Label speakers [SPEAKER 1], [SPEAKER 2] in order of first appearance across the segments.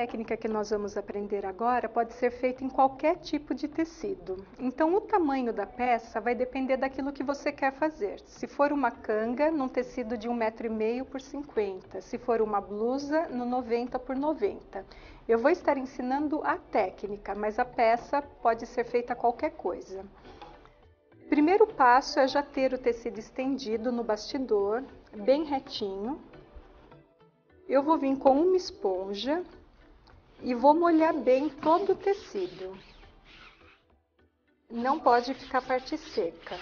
[SPEAKER 1] Técnica que nós vamos aprender agora pode ser feita em qualquer tipo de tecido. Então, o tamanho da peça vai depender daquilo que você quer fazer. Se for uma canga, num tecido de 1,5m por 50 se for uma blusa, no 90 por 90 Eu vou estar ensinando a técnica, mas a peça pode ser feita qualquer coisa. Primeiro passo é já ter o tecido estendido no bastidor, bem retinho, eu vou vir com uma esponja e vou molhar bem todo o tecido. Não pode ficar parte seca.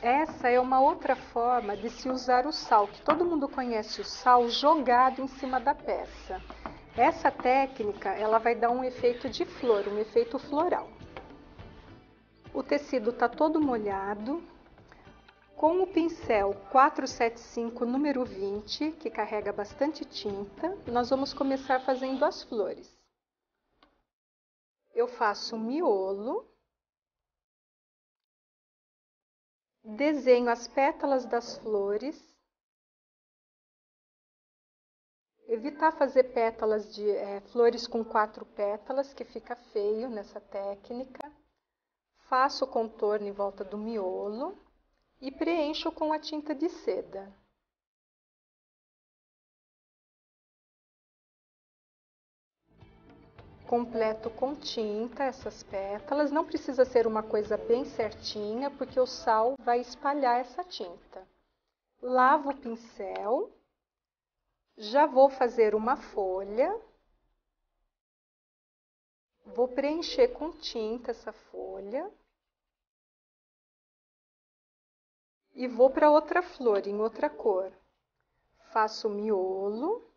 [SPEAKER 1] Essa é uma outra forma de se usar o sal, que todo mundo conhece o sal jogado em cima da peça. Essa técnica, ela vai dar um efeito de flor, um efeito floral. O tecido está todo molhado, com o pincel 475 número 20, que carrega bastante tinta, nós vamos começar fazendo as flores. Eu faço o miolo, desenho as pétalas das flores, evitar fazer pétalas de é, flores com quatro pétalas, que fica feio nessa técnica. Faço o contorno em volta do miolo e preencho com a tinta de seda. Completo com tinta essas pétalas, não precisa ser uma coisa bem certinha, porque o sal vai espalhar essa tinta. Lavo o pincel, já vou fazer uma folha, vou preencher com tinta essa folha. E vou para outra flor em outra cor. Faço o miolo,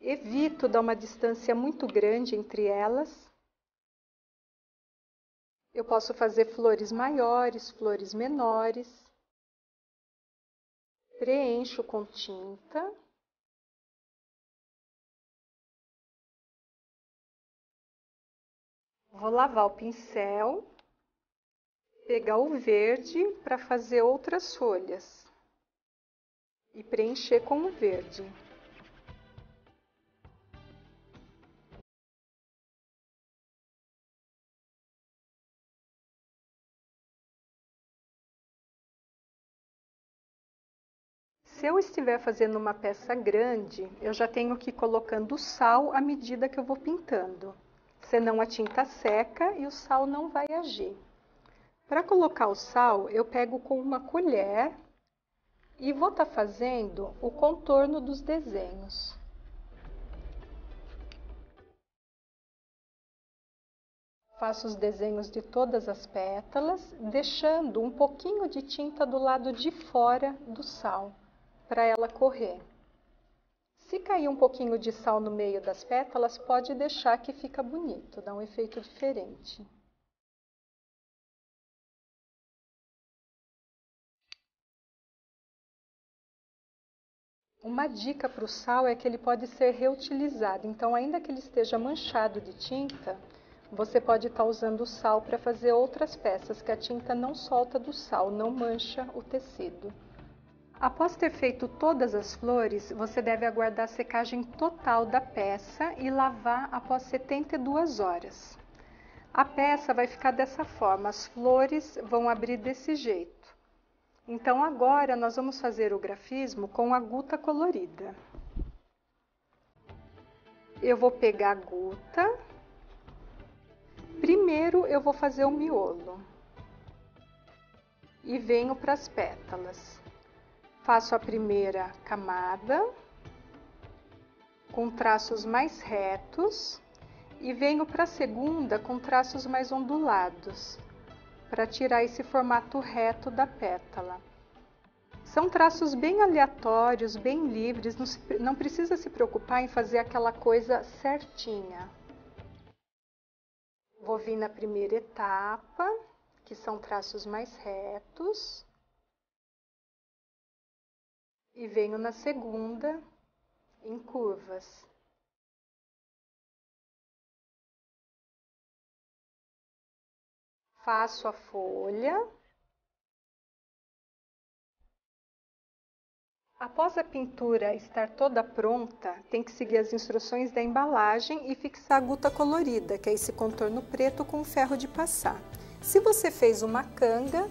[SPEAKER 1] evito dar uma distância muito grande entre elas. Eu posso fazer flores maiores, flores menores. Preencho com tinta. Vou lavar o pincel pegar o verde para fazer outras folhas e preencher com o verde. Se eu estiver fazendo uma peça grande, eu já tenho que ir colocando sal à medida que eu vou pintando. Senão a tinta seca e o sal não vai agir. Para colocar o sal, eu pego com uma colher e vou estar tá fazendo o contorno dos desenhos. Faço os desenhos de todas as pétalas, deixando um pouquinho de tinta do lado de fora do sal, para ela correr. Se cair um pouquinho de sal no meio das pétalas, pode deixar que fica bonito, dá um efeito diferente. Uma dica para o sal é que ele pode ser reutilizado, então ainda que ele esteja manchado de tinta, você pode estar tá usando o sal para fazer outras peças, que a tinta não solta do sal, não mancha o tecido. Após ter feito todas as flores, você deve aguardar a secagem total da peça e lavar após 72 horas. A peça vai ficar dessa forma, as flores vão abrir desse jeito. Então, agora nós vamos fazer o grafismo com a guta colorida. Eu vou pegar a guta. Primeiro, eu vou fazer o miolo. E venho para as pétalas. Faço a primeira camada com traços mais retos e venho para a segunda com traços mais ondulados para tirar esse formato reto da pétala. São traços bem aleatórios, bem livres, não, se, não precisa se preocupar em fazer aquela coisa certinha. Vou vir na primeira etapa, que são traços mais retos, e venho na segunda em curvas. Faço a folha, Após a pintura estar toda pronta, tem que seguir as instruções da embalagem e fixar a guta colorida, que é esse contorno preto com ferro de passar. Se você fez uma canga,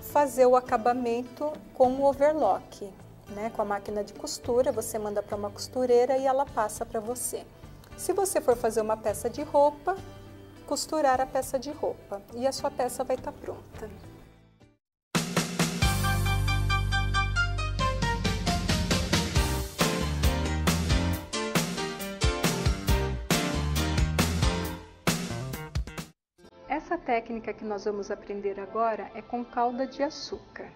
[SPEAKER 1] fazer o acabamento com o overlock, né? Com a máquina de costura, você manda para uma costureira e ela passa para você. Se você for fazer uma peça de roupa, costurar a peça de roupa e a sua peça vai estar tá pronta. Essa técnica que nós vamos aprender agora é com calda de açúcar.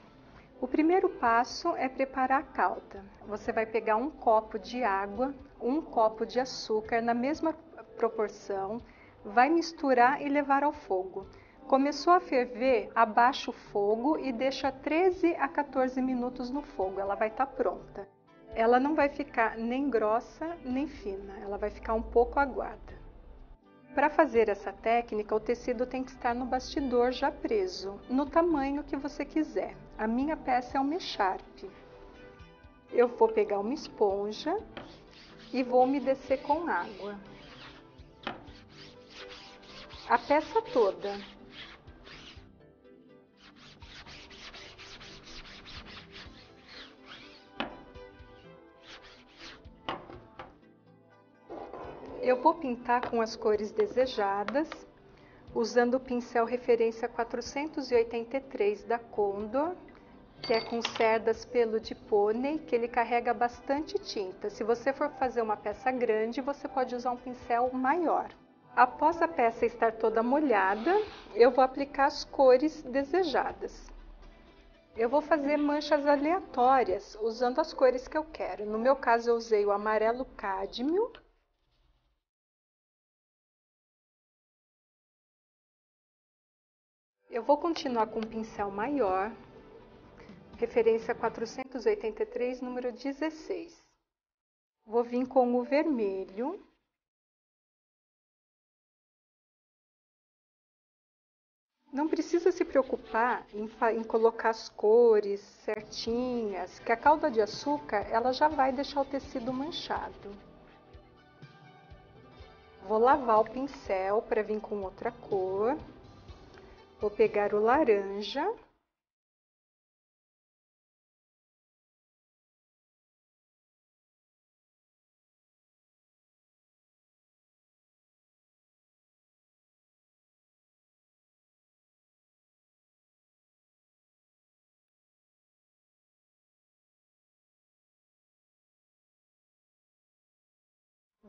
[SPEAKER 1] O primeiro passo é preparar a calda. Você vai pegar um copo de água, um copo de açúcar na mesma proporção, vai misturar e levar ao fogo. Começou a ferver, abaixa o fogo e deixa 13 a 14 minutos no fogo. Ela vai estar tá pronta. Ela não vai ficar nem grossa nem fina, ela vai ficar um pouco aguada. Para fazer essa técnica, o tecido tem que estar no bastidor já preso, no tamanho que você quiser. A minha peça é uma echarpe. Eu vou pegar uma esponja e vou umedecer com água. A peça toda. Eu vou pintar com as cores desejadas, usando o pincel referência 483 da Condor, que é com cerdas pelo de pônei, que ele carrega bastante tinta. Se você for fazer uma peça grande, você pode usar um pincel maior. Após a peça estar toda molhada, eu vou aplicar as cores desejadas. Eu vou fazer manchas aleatórias, usando as cores que eu quero. No meu caso, eu usei o amarelo cádmio, Eu vou continuar com um pincel maior, referência 483, número 16. Vou vir com o vermelho. Não precisa se preocupar em, em, colocar as cores certinhas, que a calda de açúcar ela já vai deixar o tecido manchado. Vou lavar o pincel para vir com outra cor. Vou pegar o laranja.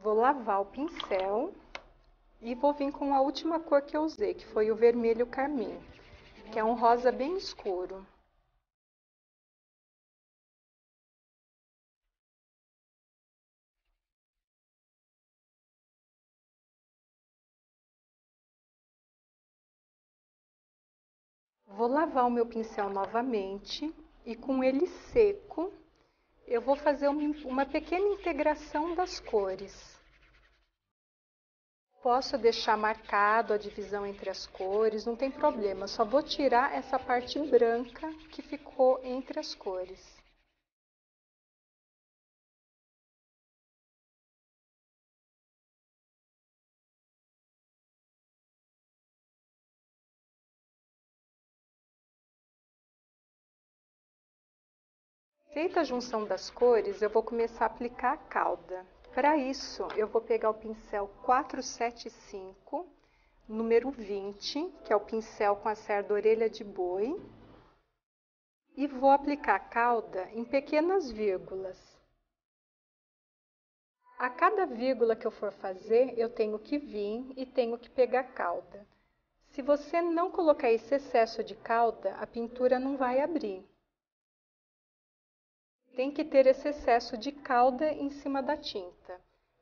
[SPEAKER 1] Vou lavar o pincel. E vou vir com a última cor que eu usei, que foi o vermelho carmim, que é um rosa bem escuro. Vou lavar o meu pincel novamente e com ele seco, eu vou fazer uma pequena integração das cores. Posso deixar marcado a divisão entre as cores, não tem problema, só vou tirar essa parte branca que ficou entre as cores. Feita a junção das cores, eu vou começar a aplicar a calda. Para isso, eu vou pegar o pincel 475, número 20, que é o pincel com a cerda orelha de boi, e vou aplicar a cauda em pequenas vírgulas. A cada vírgula que eu for fazer, eu tenho que vir e tenho que pegar a cauda. Se você não colocar esse excesso de cauda, a pintura não vai abrir tem que ter esse excesso de calda em cima da tinta.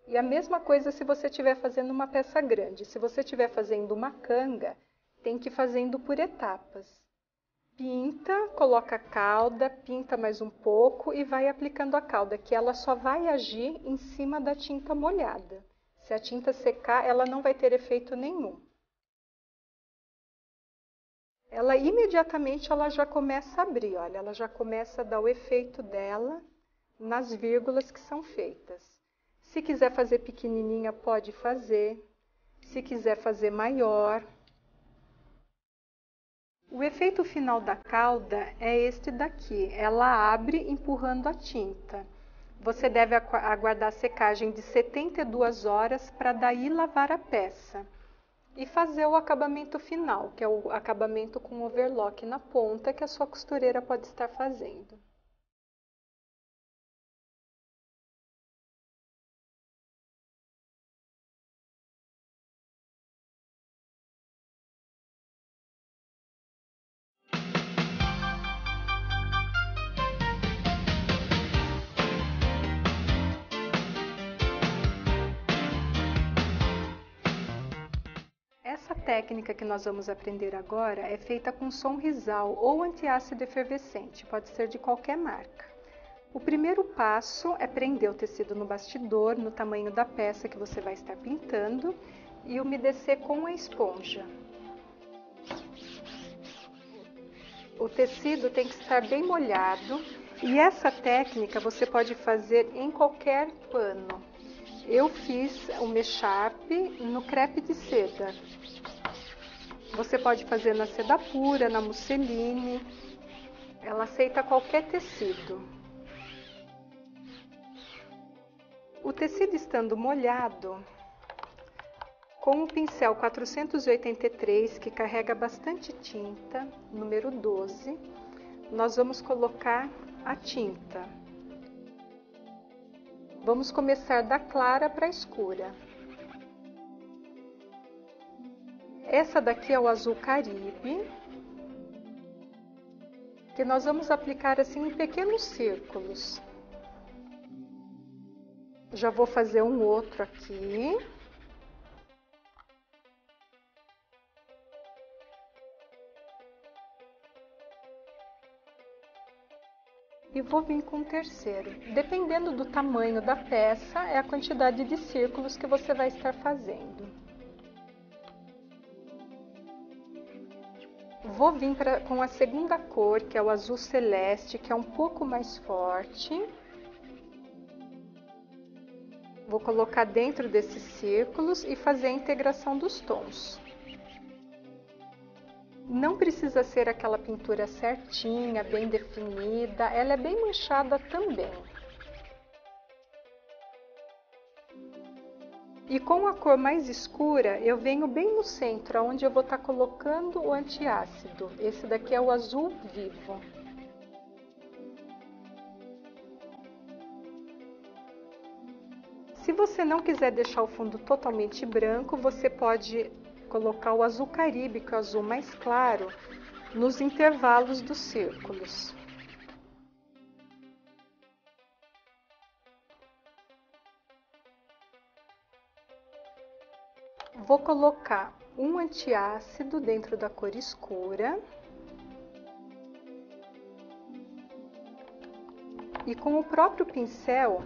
[SPEAKER 1] E a mesma coisa se você estiver fazendo uma peça grande. Se você estiver fazendo uma canga, tem que ir fazendo por etapas. Pinta, coloca a calda, pinta mais um pouco e vai aplicando a calda, que ela só vai agir em cima da tinta molhada. Se a tinta secar, ela não vai ter efeito nenhum ela imediatamente ela já começa a abrir, olha, ela já começa a dar o efeito dela nas vírgulas que são feitas. Se quiser fazer pequenininha, pode fazer. Se quiser fazer maior. O efeito final da cauda é este daqui. Ela abre empurrando a tinta. Você deve aguardar a secagem de 72 horas para daí lavar a peça. E fazer o acabamento final, que é o acabamento com overlock na ponta que a sua costureira pode estar fazendo. Essa técnica que nós vamos aprender agora é feita com sonrisal ou antiácido efervescente, pode ser de qualquer marca. O primeiro passo é prender o tecido no bastidor, no tamanho da peça que você vai estar pintando, e umedecer com a esponja. O tecido tem que estar bem molhado e essa técnica você pode fazer em qualquer pano. Eu fiz o mecharp no crepe de seda. Você pode fazer na seda pura, na musseline. Ela aceita qualquer tecido. O tecido estando molhado, com o pincel 483, que carrega bastante tinta, número 12, nós vamos colocar a tinta. Vamos começar da clara para a escura. Essa daqui é o azul caribe, que nós vamos aplicar assim em pequenos círculos. Já vou fazer um outro aqui. e vou vir com o terceiro. Dependendo do tamanho da peça, é a quantidade de círculos que você vai estar fazendo. Vou vir pra, com a segunda cor, que é o azul celeste, que é um pouco mais forte. Vou colocar dentro desses círculos e fazer a integração dos tons. Não precisa ser aquela pintura certinha, bem definida, ela é bem manchada também. E com a cor mais escura, eu venho bem no centro, onde eu vou estar tá colocando o antiácido. Esse daqui é o azul vivo. Se você não quiser deixar o fundo totalmente branco, você pode colocar o azul caribe, que é o azul mais claro, nos intervalos dos círculos. Vou colocar um antiácido dentro da cor escura. E com o próprio pincel,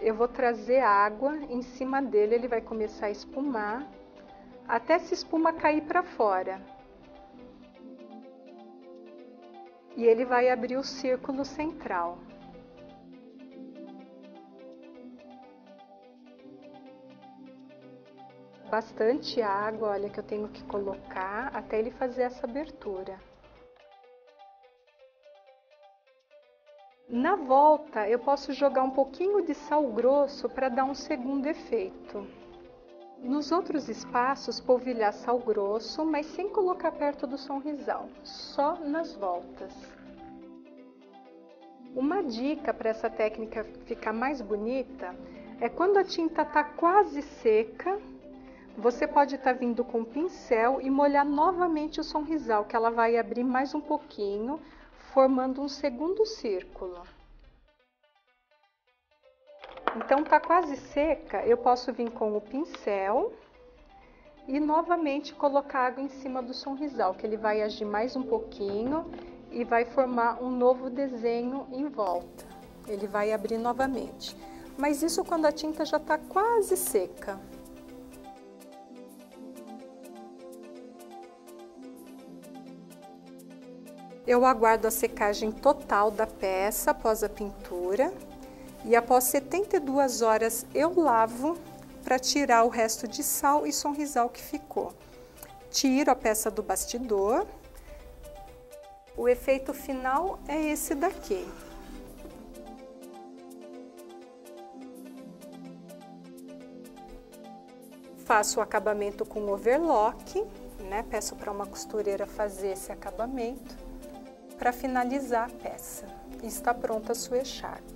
[SPEAKER 1] eu vou trazer água em cima dele, ele vai começar a espumar até essa espuma cair para fora. E ele vai abrir o círculo central. Bastante água, olha que eu tenho que colocar até ele fazer essa abertura. Na volta, eu posso jogar um pouquinho de sal grosso para dar um segundo efeito. Nos outros espaços, polvilhar sal grosso, mas sem colocar perto do sonrisal, só nas voltas. Uma dica para essa técnica ficar mais bonita é quando a tinta está quase seca, você pode estar tá vindo com o pincel e molhar novamente o sonrisal, que ela vai abrir mais um pouquinho, formando um segundo círculo. Então tá quase seca, eu posso vir com o pincel e novamente colocar água em cima do sonrisal, que ele vai agir mais um pouquinho e vai formar um novo desenho em volta. Ele vai abrir novamente. Mas isso quando a tinta já está quase seca. Eu aguardo a secagem total da peça após a pintura E após 72 horas eu lavo para tirar o resto de sal e sonrisal que ficou. Tiro a peça do bastidor. O efeito final é esse daqui. Faço o acabamento com overlock, né? Peço para uma costureira fazer esse acabamento para finalizar a peça. está pronta a sua echarpe.